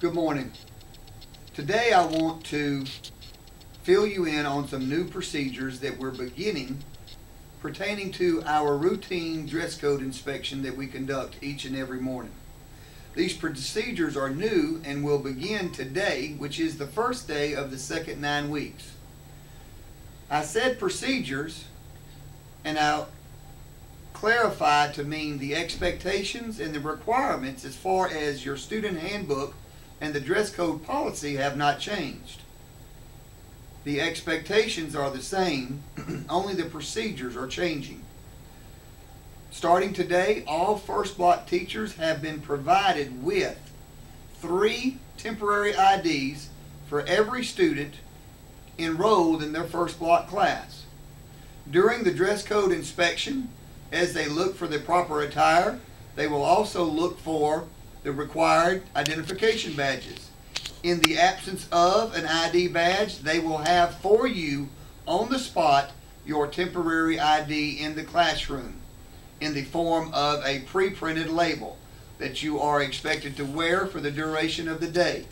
Good morning. Today I want to fill you in on some new procedures that we're beginning pertaining to our routine dress code inspection that we conduct each and every morning. These procedures are new and will begin today, which is the first day of the second nine weeks. I said procedures, and I'll clarify to mean the expectations and the requirements as far as your student handbook and the dress code policy have not changed. The expectations are the same, only the procedures are changing. Starting today, all first block teachers have been provided with three temporary IDs for every student enrolled in their first block class. During the dress code inspection, as they look for the proper attire, they will also look for the required identification badges. In the absence of an ID badge, they will have for you on the spot your temporary ID in the classroom in the form of a pre-printed label that you are expected to wear for the duration of the day.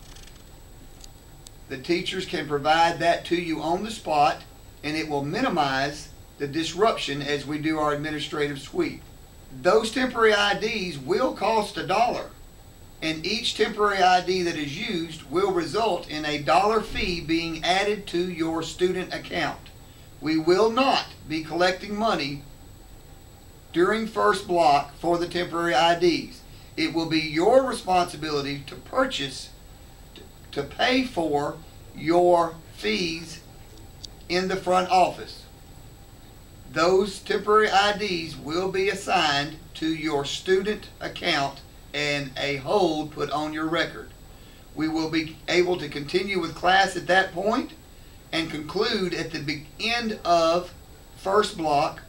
The teachers can provide that to you on the spot and it will minimize the disruption as we do our administrative sweep. Those temporary IDs will cost a dollar and each temporary ID that is used will result in a dollar fee being added to your student account. We will not be collecting money during first block for the temporary IDs. It will be your responsibility to purchase, to pay for your fees in the front office. Those temporary IDs will be assigned to your student account and a hold put on your record. We will be able to continue with class at that point and conclude at the end of first block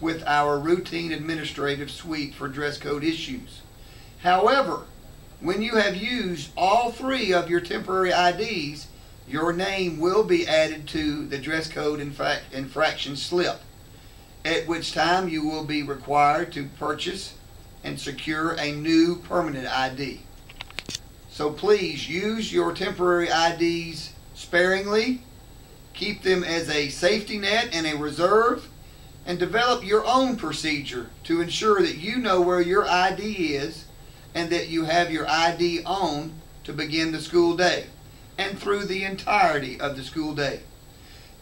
with our routine administrative suite for dress code issues. However, when you have used all three of your temporary IDs, your name will be added to the dress code infraction slip, at which time you will be required to purchase and secure a new permanent ID. So please use your temporary IDs sparingly, keep them as a safety net and a reserve, and develop your own procedure to ensure that you know where your ID is and that you have your ID on to begin the school day and through the entirety of the school day.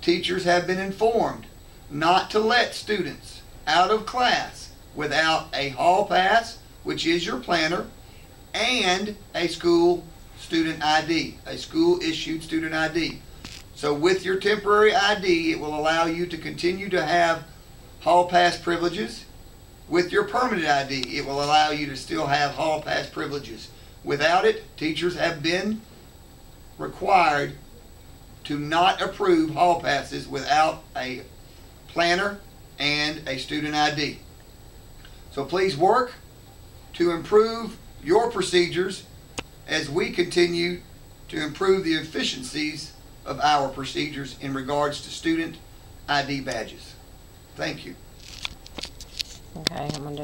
Teachers have been informed not to let students out of class without a hall pass, which is your planner, and a school student ID, a school issued student ID. So with your temporary ID, it will allow you to continue to have hall pass privileges. With your permanent ID, it will allow you to still have hall pass privileges. Without it, teachers have been required to not approve hall passes without a planner and a student ID. So please work to improve your procedures as we continue to improve the efficiencies of our procedures in regards to student ID badges. Thank you. Okay, I'm